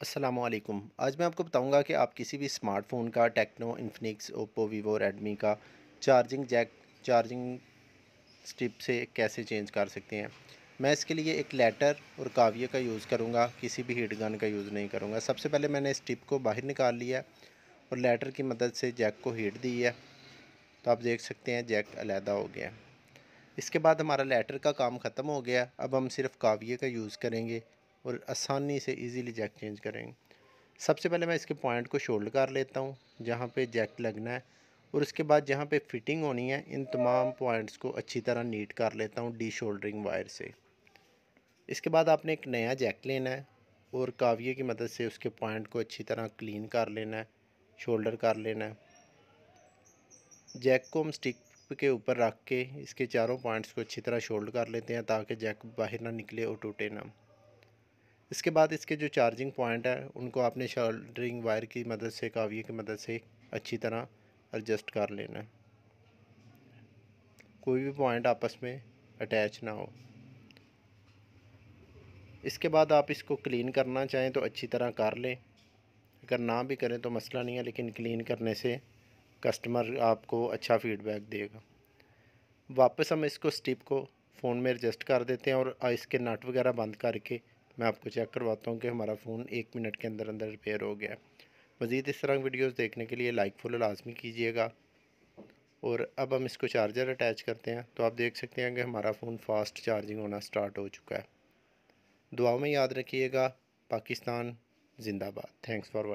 السلام علیکم۔ آج میں آپ کو بتاؤں گا کہ آپ کسی بھی اسمارٹ فون کا، Tecno Infinix Oppo, Vivo, Redmi کا چارجنگ جیک، چارجنگ سٹپ سے کیسے چینج کر سکتے ہیں؟ میں اس کے لیے ایک لیٹر اور کاویہ کا یوز کروں گا، کسی بھی ہیٹ گن کا یوز نہیں کروں گا۔ سب سے پہلے میں نے اس کو باہر نکال لیا اور لیٹر کی مدد سے جیک کو ہیٹ دی ہے۔ تو آپ دیکھ سکتے ہیں جیک علیحدہ ہو گیا۔ اس کے بعد ہمارا لیٹر کا کام ختم ہو گیا۔ اب ہم صرف کاویہ کا یوز کریں گے۔ اور آسانی سے ایزیلی جیک چینج کریں۔ گے سب سے پہلے میں اس کے پوائنٹ کو شولڈ کر لیتا ہوں، جہاں پہ جیک لگنا ہے، اور اس کے بعد جہاں پہ فٹنگ ہونی ہے، ان تمام پوائنٹس کو اچھی طرح نیٹ کر لیتا ہوں ڈی شولڈرنگ وائر سے۔ اس کے بعد آپ نے ایک نیا جیک لینا ہے، اور کاویے کی مدد سے اس کے پوائنٹ کو اچھی طرح کلین کر لینا ہے شولڈر کر لینا ہے۔ جیک کو ہم سٹک کے اوپر رکھ کے اس کے چاروں پوائنٹس کو اچھی طرح شولڈ کر لیتے ہیں، تاکہ جیک باہر نہ نکلے اور ٹوٹے نہ۔ اس کے بعد اس کے جو چارجنگ پوائنٹ ہے، ان کو آپ نے شولڈرنگ وائر کی مدد سے، کاویے کی مدد سے اچھی طرح ایڈجسٹ کر لینا ہے۔ کوئی بھی پوائنٹ آپس میں اٹیچ نہ ہو۔ اس کے بعد آپ اس کو کلین کرنا چاہیں تو اچھی طرح کر لیں۔ اگر نہ بھی کریں تو مسئلہ نہیں ہے، لیکن کلین کرنے سے کسٹمر آپ کو اچھا فیڈ بیک دے گا۔ واپس ہم اس کو سٹپ کو فون میں ایڈجسٹ کر دیتے ہیں اور اس کے نٹ وغیرہ بند کر کے میں آپ کو چیک کرواتا ہوں کہ ہمارا فون ایک منٹ کے اندر اندر ریپیئر ہو گیا مزید اس طرح ویڈیوز دیکھنے کے لیے لائک فولو لازمی کیجیے گا۔ اور اب ہم اس کو چارجر اٹیچ کرتے ہیں تو آپ دیکھ سکتے ہیں کہ ہمارا فون فاسٹ چارجنگ ہونا سٹارٹ ہو چکا ہے۔ دعاؤں میں یاد رکھیے گا، پاکستان زندہ باد۔ Thanks for watching